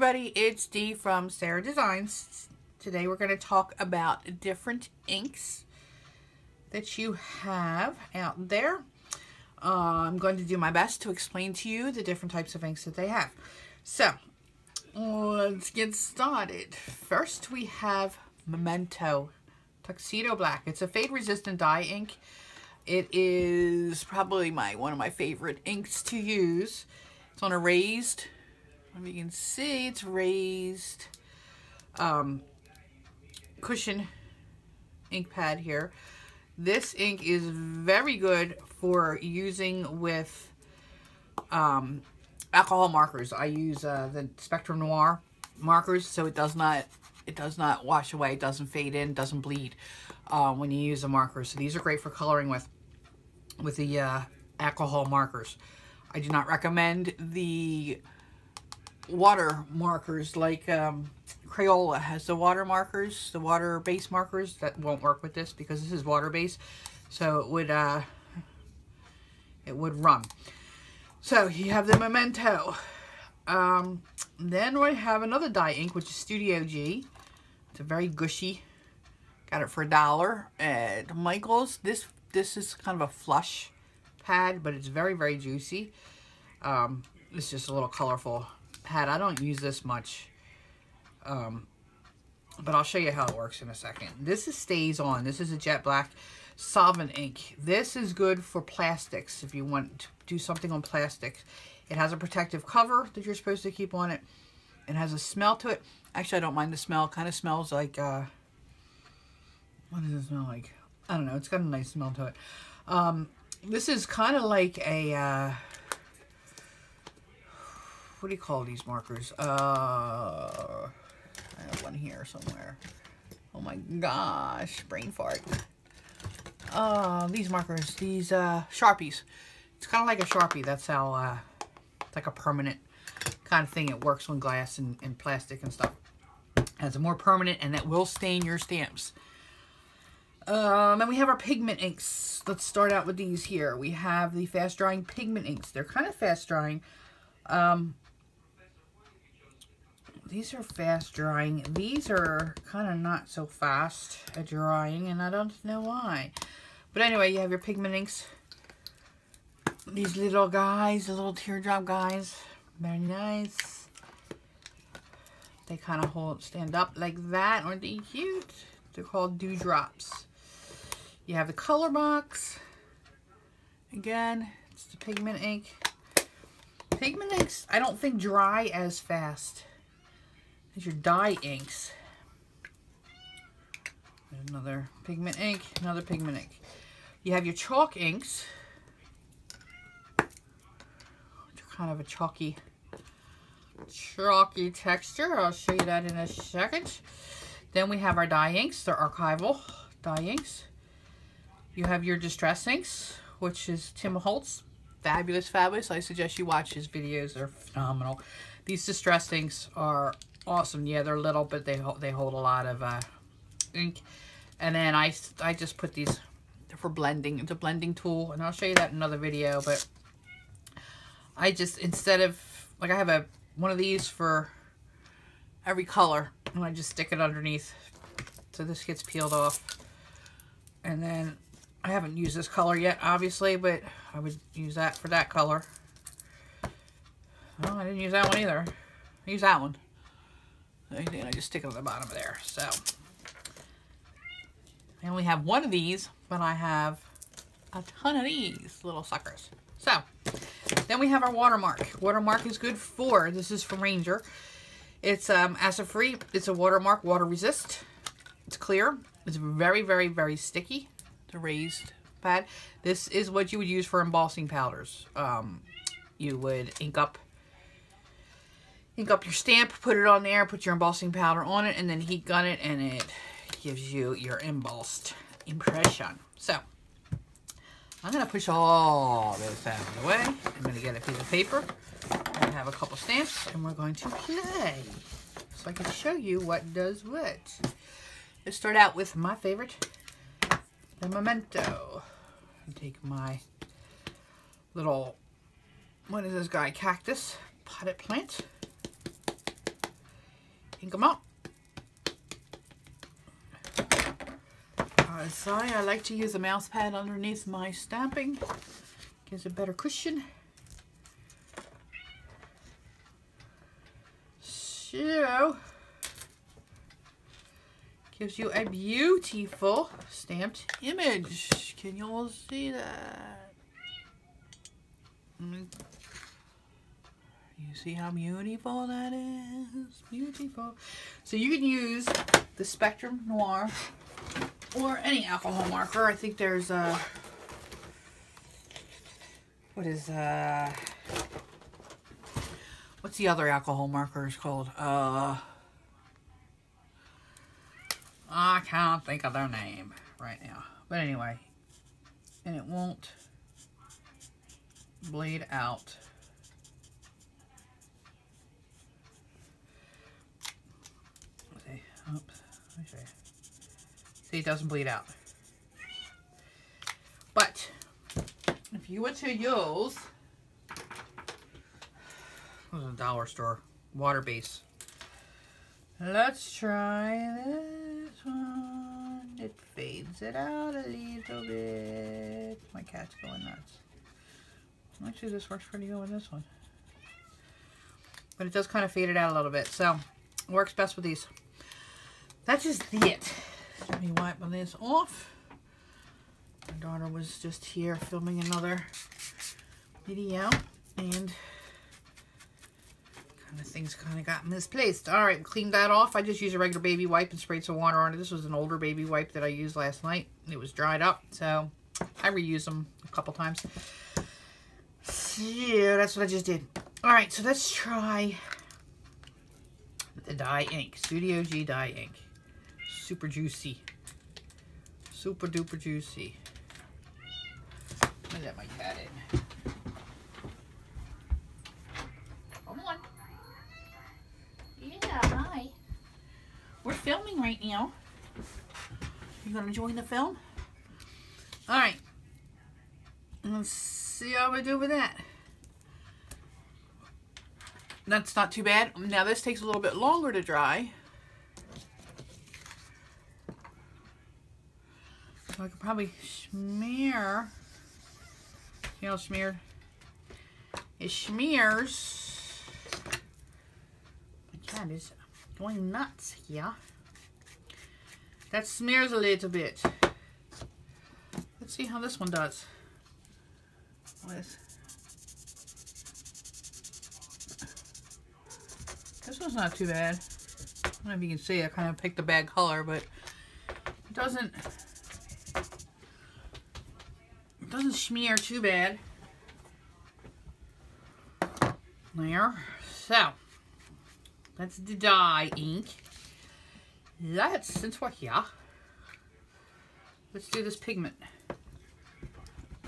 everybody, it's Dee from Sardeesigns. Today we're going to talk about different inks that you have out there. Uh, I'm going to do my best to explain to you the different types of inks that they have. So, let's get started. First we have Memento Tuxedo Black. It's a fade resistant dye ink. It is probably my one of my favorite inks to use. It's on a raised you can see, it's raised um, cushion ink pad here. This ink is very good for using with um, alcohol markers. I use uh, the Spectrum Noir markers, so it does not it does not wash away, it doesn't fade in, doesn't bleed uh, when you use the markers. So these are great for coloring with with the uh, alcohol markers. I do not recommend the water markers like um, Crayola has the water markers, the water base markers that won't work with this because this is water base. So it would uh, it would run. So you have the Memento. Um, then we have another dye ink, which is Studio G. It's a very gushy. Got it for a dollar at Michael's. This this is kind of a flush pad, but it's very, very juicy. Um, it's just a little colorful pad. I don't use this much. Um, but I'll show you how it works in a second. This is StazOn. This is a jet black solvent ink. This is good for plastics if you want to do something on plastic. It has a protective cover that you're supposed to keep on it. It has a smell to it. Actually, I don't mind the smell. It kind of smells like, uh, what does it smell like? I don't know. It's got a nice smell to it. Um, this is kind of like a, uh, what do you call these markers? Uh, I have one here somewhere. Oh my gosh, brain fart. Uh, these markers, these uh, Sharpies. It's kind of like a Sharpie. That's how, uh, it's like a permanent kind of thing. It works on glass and, and plastic and stuff. Has a more permanent and that will stain your stamps. Um, and we have our pigment inks. Let's start out with these here. We have the fast drying pigment inks. They're kind of fast drying. Um, these are fast drying. These are kind of not so fast at drying, and I don't know why. But anyway, you have your pigment inks. These little guys, the little teardrop guys. Very nice. They kind of hold, stand up like that. Aren't they cute? They're called dewdrops. You have the color box. Again, it's the pigment ink. Pigment inks, I don't think dry as fast your dye inks. Another pigment ink, another pigment ink. You have your chalk inks, which are kind of a chalky, chalky texture. I'll show you that in a second. Then we have our dye inks, they're archival dye inks. You have your distress inks, which is Tim Holtz. Fabulous, fabulous. I suggest you watch his videos. They're phenomenal. These distress inks are awesome. Yeah, they're little, but they they hold a lot of uh, ink. And then I, I just put these for blending. It's a blending tool, and I'll show you that in another video. But I just, instead of, like I have a one of these for every color, and I just stick it underneath. So this gets peeled off. And then I haven't used this color yet, obviously, but I would use that for that color. Oh, I didn't use that one either. I use that one. And I just stick it on the bottom there. So I only have one of these, but I have a ton of these little suckers. So then we have our watermark. Watermark is good for, this is from Ranger. It's um, acid free. It's a watermark, water resist. It's clear. It's very, very, very sticky. The raised pad. This is what you would use for embossing powders. Um, you would ink up ink up your stamp, put it on there, put your embossing powder on it, and then heat gun it, and it gives you your embossed impression. So, I'm going to push all this out of the way. I'm going to get a piece of paper. I have a couple stamps, and we're going to play. So I can show you what does what. Let's start out with my favorite, the Memento. take my little, what is this guy, cactus, potted plant. Ink them up. Uh, sorry, I like to use a mouse pad underneath my stamping. Gives a better cushion. So, gives you a beautiful stamped image. Can you all see that? You see how beautiful that is? Beautiful. So you can use the Spectrum Noir or any alcohol marker. I think there's a, what is, uh, what's the other alcohol markers called? Uh, I can't think of their name right now. But anyway, and it won't bleed out. Oops. See, it doesn't bleed out. But if you were to use a dollar store water base. Let's try this one. It fades it out a little bit. My cat's going nuts. Actually, this works pretty good with this one. But it does kind of fade it out a little bit. So, works best with these. That's just it. Let me wipe this off. My daughter was just here filming another video. And kind of things kind of got misplaced. All right, cleaned that off. I just used a regular baby wipe and sprayed some water on it. This was an older baby wipe that I used last night. It was dried up, so I reused them a couple times. Yeah, that's what I just did. All right, so let's try the dye ink. Studio G dye ink. Super juicy. Super duper juicy. Let my cat in. Come on. Yeah, hi. We're filming right now. You gonna join the film? All right. Let's see how we do with that. That's not too bad. Now this takes a little bit longer to dry. So I could probably smear. See how smeared? It smears. My cat is going nuts here. That smears a little bit. Let's see how this one does. With This one's not too bad. I don't know if you can see, I kind of picked a bad color, but it doesn't it doesn't smear too bad. There. So, that's the dye ink. Let's, since we're here, let's do this pigment.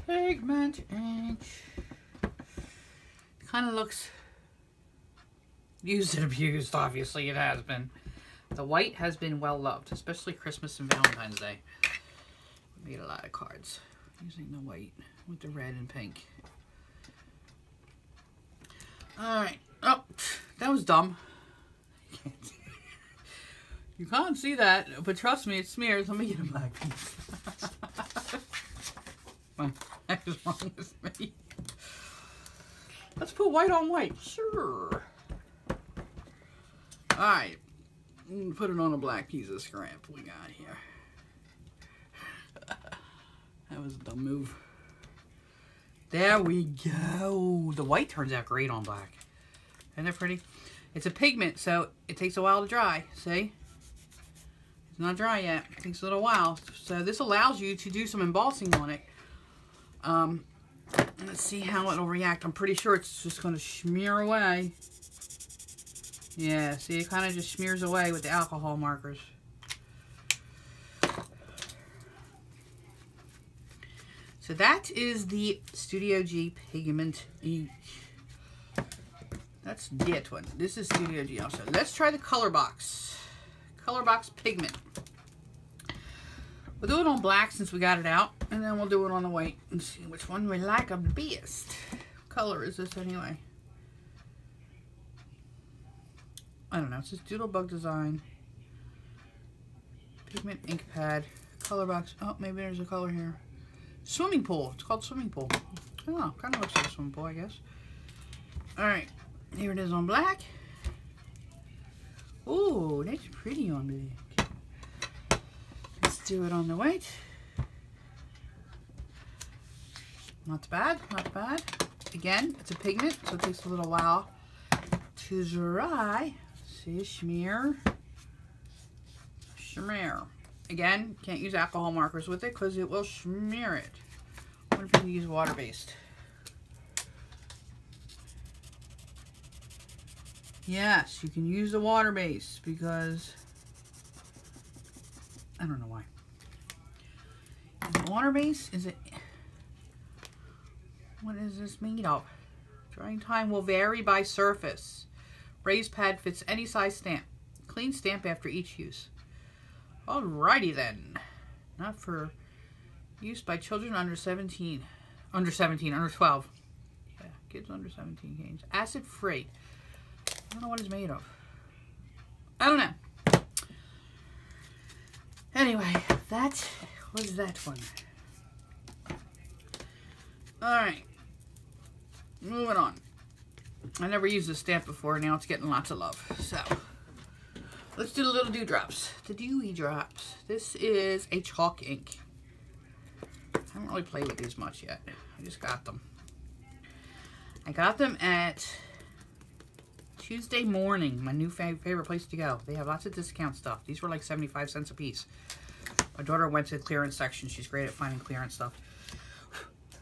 Pigment ink. Kind of looks used and abused, obviously it has been. The white has been well loved, especially Christmas and Valentine's Day. We made a lot of cards using the white with the red and pink. Alright. Oh, that was dumb. You can't see that, but trust me, it smears. Let me get a black piece. what is wrong with me? Let's put white on white. Sure. Alright. Put it on a black piece of scrap we got here. That was a dumb move. There we go. The white turns out great on black. Isn't that pretty? It's a pigment, so it takes a while to dry. See? It's not dry yet. It takes a little while. So this allows you to do some embossing on it. Um, let's see how it'll react. I'm pretty sure it's just going to smear away. Yeah, see, it kind of just smears away with the alcohol markers. So that is the Studio G Pigment ink. That's that one. This is Studio G also. Let's try the Color Box. Color Box Pigment. We'll do it on black since we got it out. And then we'll do it on the white and see which one we like the best. What color is this anyway? I don't know. It's just Doodlebug design. Pigment ink pad. Color box. Oh, maybe there's a color here. Swimming pool. It's called swimming pool. Oh, I. Kind of looks like a swimming pool, I guess. Alright. Here it is on black. Oh, that's pretty on black. Let's do it on the white. Not bad, not bad. Again, it's a pigment, so it takes a little while to dry. See, smear, smear. Again, can't use alcohol markers with it because it will smear it. What if you use water-based? Yes, you can use the water-based because I don't know why. Is it water-based? Is it what is this made of? Drying time will vary by surface. Raised pad fits any size stamp. Clean stamp after each use. Alrighty then. Not for use by children under 17. Under 17, under 12. Yeah, kids under 17 games. Acid free. I don't know what it's made of. I don't know. Anyway, that was that one. Alright. Moving on. I never used this stamp before. Now it's getting lots of love. So, let's do the little dewdrops. The dewy drops. This is a chalk ink. I haven't really played with these much yet. I just got them. I got them at Tuesday morning, my new favorite place to go. They have lots of discount stuff. These were like 75 cents a piece. My daughter went to the clearance section. She's great at finding clearance stuff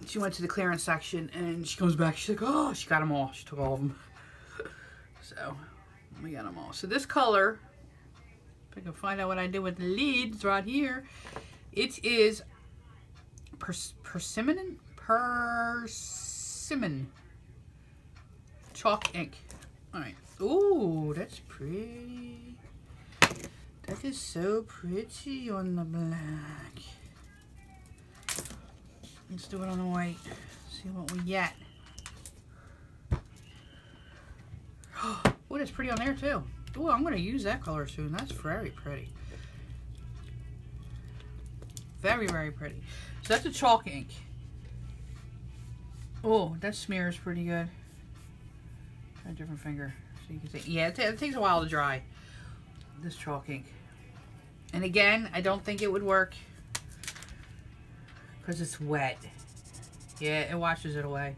she went to the clearance section and she comes back. She's like, oh, she got them all. She took all of them. So, we got them all. So this color, I can find out what I did with the leads right here, it is pers persimmon? Persimmon. Chalk ink. Alright. Ooh, that's pretty. That is so pretty on the black. Let's do it on the white. See what we get. Oh, it's pretty on there too. Oh, I'm going to use that color soon. That's very pretty. Very, very pretty. So that's a chalk ink. Oh, that smears pretty good. Try a different finger so you can see. Yeah, it, it takes a while to dry. This chalk ink. And again, I don't think it would work because it's wet. Yeah, it washes it away.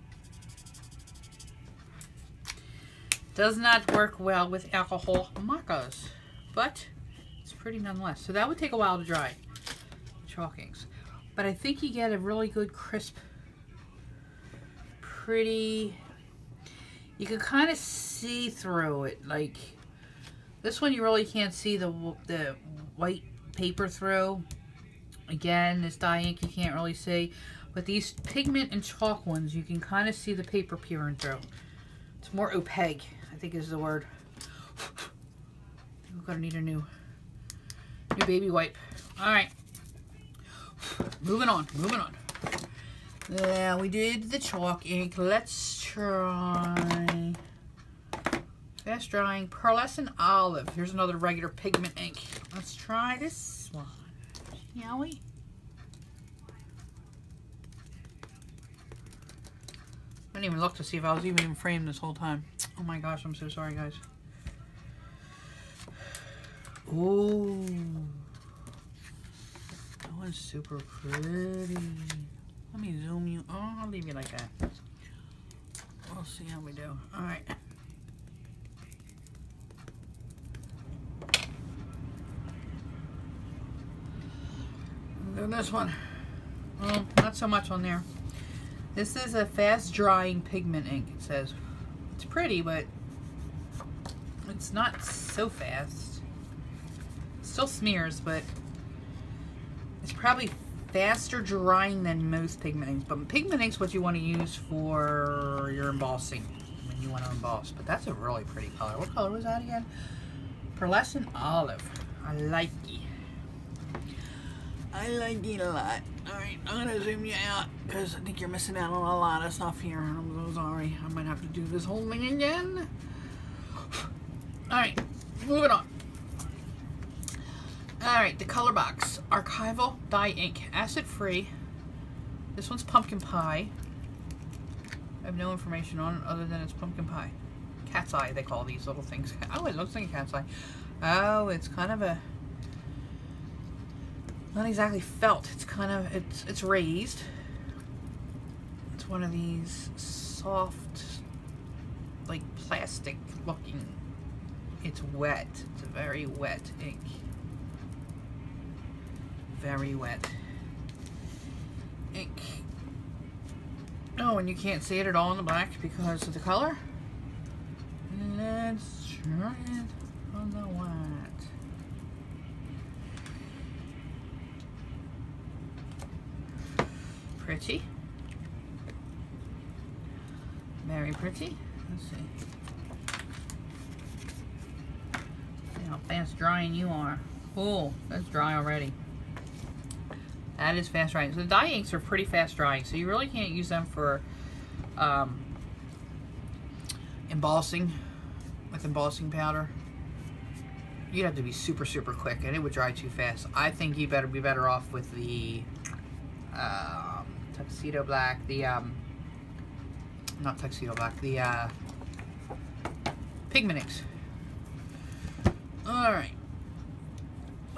Does not work well with alcohol markers, but it's pretty nonetheless. So that would take a while to dry, chalkings. But I think you get a really good crisp, pretty, you can kind of see through it. Like, this one you really can't see the, the white paper through. Again, this dye ink you can't really see. But these pigment and chalk ones, you can kind of see the paper peering through. It's more opaque, think is the word. We're gonna need a new, new baby wipe. All right, moving on, moving on. Yeah, we did the chalk ink. Let's try fast drying pearlescent olive. Here's another regular pigment ink. Let's try this one. Yowie. I didn't even look to see if I was even framed this whole time. Oh my gosh, I'm so sorry, guys. Ooh. That one's super pretty. Let me zoom you. Oh, I'll leave you like that. We'll see how we do. All right. And this one. Well, not so much on there. This is a fast drying pigment ink, it says. Pretty, but it's not so fast. Still smears, but it's probably faster drying than most pigment inks. But pigment ink's what you want to use for your embossing when you want to emboss. But that's a really pretty color. What color was that again? Pearlescent olive. I like it. I like it a lot. Alright, I'm to zoom you out because I think you're missing out on a lot of stuff here. I'm so sorry. I might have to do this whole thing again. Alright, moving on. Alright, the color box. Archival dye ink. Acid free. This one's pumpkin pie. I have no information on it other than it's pumpkin pie. Cat's eye, they call these little things. Oh, it looks like a cat's eye. Oh, it's kind of a not exactly felt. It's kind of it's it's raised. It's one of these soft, like plastic looking. It's wet. It's a very wet ink. Very wet ink. Oh, and you can't see it at all in the black because of the color. Let's try it on the white. Pretty. Very pretty. Let's see. See how fast drying you are. Cool. That's dry already. That is fast drying. So the dye inks are pretty fast drying, so you really can't use them for um, embossing with embossing powder. You'd have to be super, super quick, and it would dry too fast. I think you better be better off with the um, tuxedo black, the um, not tuxedo black, the uh, pigment inks. All right.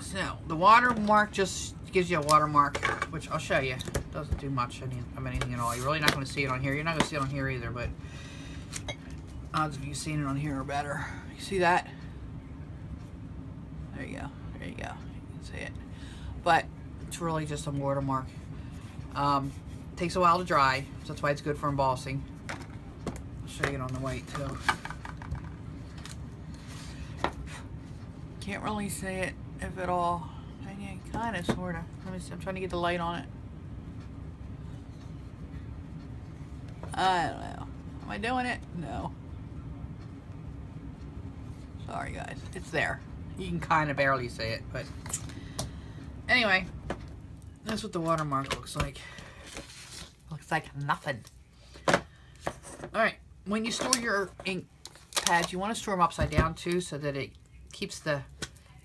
So the watermark just gives you a watermark, which I'll show you. Doesn't do much of anything at all. You're really not going to see it on here. You're not going to see it on here either, but odds of you seeing it on here are better. You see that? There you go. There you go. You can see it. But it's really just a watermark. Um, takes a while to dry, so that's why it's good for embossing. I'll show you it on the white too. Can't really see it, if at all. I mean, Kind of, sort of. Let me see. I'm trying to get the light on it. I don't know. Am I doing it? No. Sorry, guys. It's there. You can kind of barely see it, but... Anyway, that's what the watermark looks like. Like nothing. Alright, when you store your ink pads, you want to store them upside down, too, so that it keeps the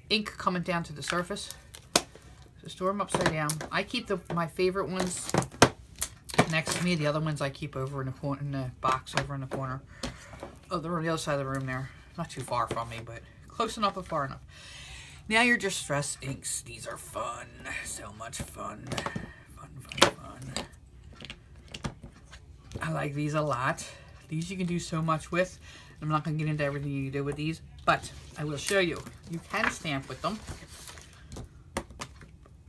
ink coming down to the surface. So store them upside down. I keep the my favorite ones next to me. The other ones I keep over in the corner, in the box over in the corner. Oh, they're on the other side of the room there. Not too far from me, but close enough but far enough. Now your distress inks. These are fun. So much fun, fun. I like these a lot. These you can do so much with. I'm not going to get into everything you do with these, but I will show you. You can stamp with them.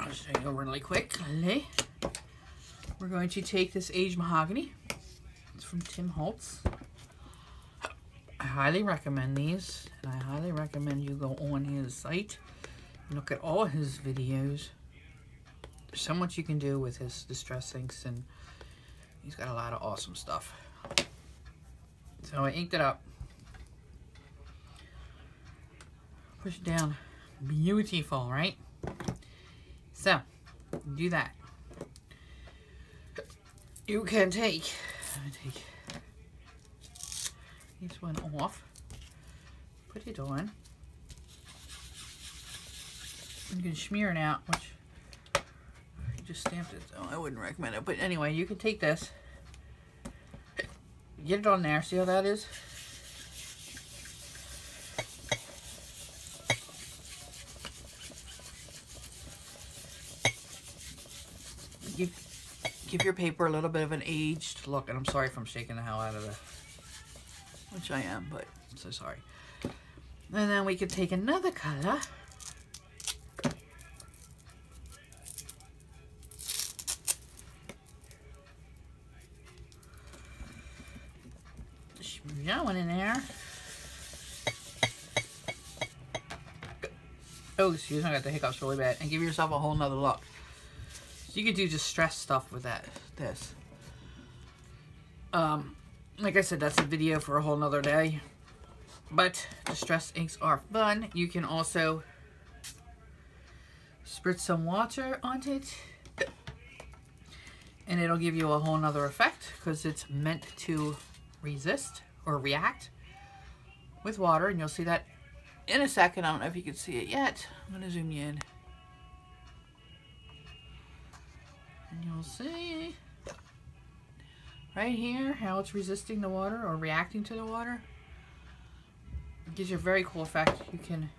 I'll show you really quickly. We're going to take this aged mahogany. It's from Tim Holtz. I highly recommend these, and I highly recommend you go on his site and look at all his videos. There's so much you can do with his distress inks, and he's got a lot of awesome stuff. So I inked it up. Push it down. Beautiful, right? So, do that. You can take, take this one off, put it on. You can smear it out, which just stamped it, so I wouldn't recommend it. But anyway, you can take this, get it on there, see how that is? give, give your paper a little bit of an aged look. And I'm sorry if I'm shaking the hell out of the, which I am, but I'm so sorry. And then we could take another color. That one in there. Oh, excuse me, I got the hiccups really bad. And give yourself a whole nother look. You could do distress stuff with that. This. Um, like I said, that's a video for a whole nother day. But distress inks are fun. You can also spritz some water on it. And it'll give you a whole nother effect because it's meant to resist or react with water. And you'll see that in a second. I don't know if you can see it yet. I'm going to zoom you in. And you'll see right here how it's resisting the water or reacting to the water. It gives you a very cool effect. You can...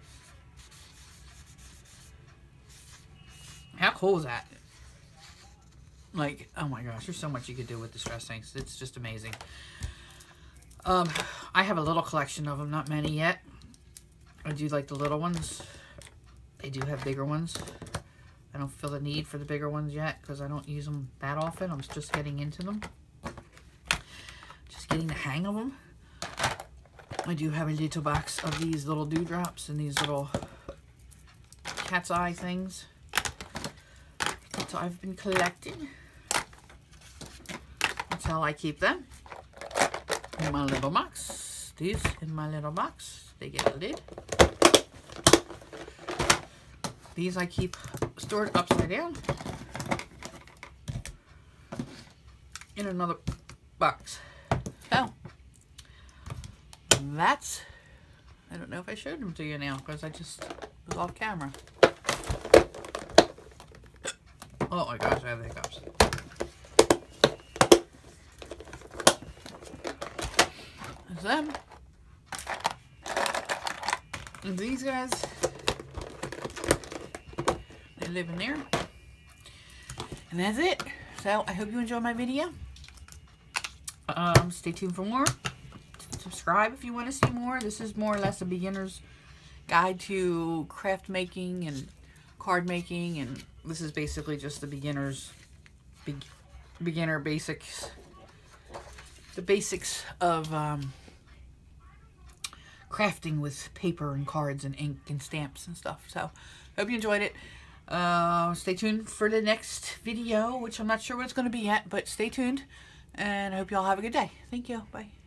How cool is that? Like, oh my gosh, there's so much you could do with distress inks. It's just amazing. Um, I have a little collection of them, not many yet. I do like the little ones. They do have bigger ones. I don't feel the need for the bigger ones yet because I don't use them that often. I'm just getting into them. Just getting the hang of them. I do have a little box of these little dewdrops and these little cat's eye things that I've been collecting. That's how I keep them. In my little box. These in my little box. They get a lid. These I keep stored upside down in another box. Oh, that's, I don't know if I showed them to you now because I just was off camera. Oh my gosh, I have hiccups. Them. And these guys, they live in there. And that's it. So I hope you enjoyed my video. Um, stay tuned for more. Subscribe if you want to see more. This is more or less a beginner's guide to craft making and card making and this is basically just the beginner's be, beginner basics the basics of um, crafting with paper and cards and ink and stamps and stuff. So hope you enjoyed it. Uh, stay tuned for the next video which I'm not sure what it's going to be yet but stay tuned and I hope you all have a good day. Thank you. Bye